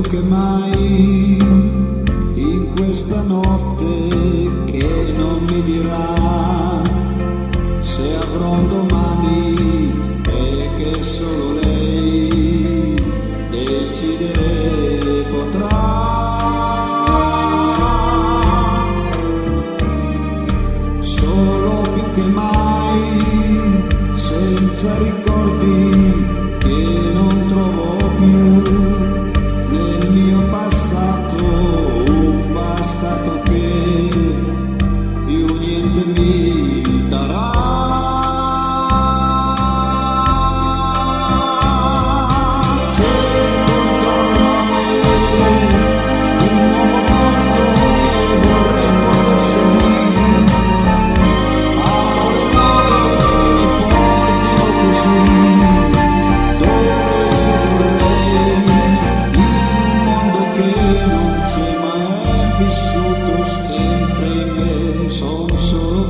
più che mai in questa notte che non mi dirà se avrò domani e che solo lei decidere potrà. Solo più che mai senza ricordi che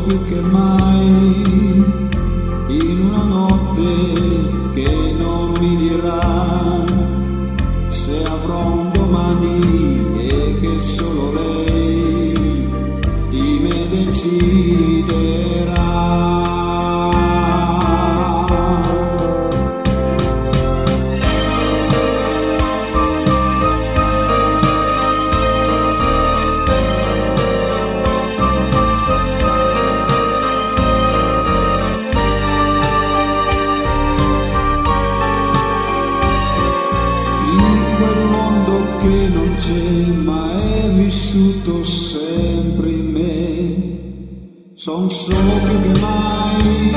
you get mine. quel mondo che non c'è ma è vissuto sempre in me. Son solo più che mai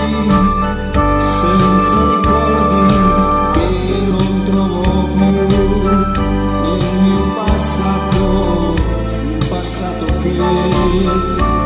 senza ricordi che non trovo più nel mio passato un passato che